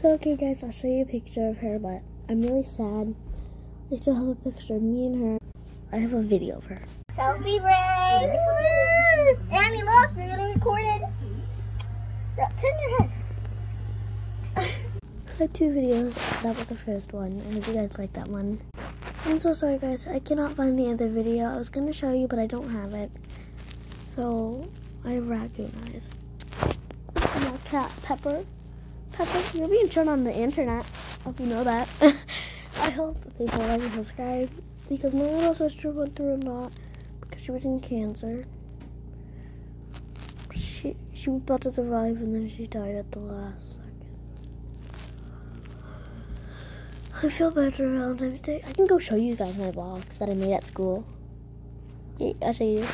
So, okay, guys, I'll show you a picture of her, but I'm really sad. I still have a picture of me and her. I have a video of her. Selfie break! Annie, look, you're getting recorded. Turn your head. I had two videos. That was the first one. I hope you guys like that one. I'm so sorry, guys. I cannot find the other video. I was going to show you, but I don't have it. So, I eyes. Small cat, Pepper. Pepper, you're being shown on the internet. I hope you know that. I hope people like and subscribe because my little sister went through a lot because she was in cancer. She she was about to survive and then she died at the last second. I feel better around Day. I can go show you guys my box that I made at school. I'll show you.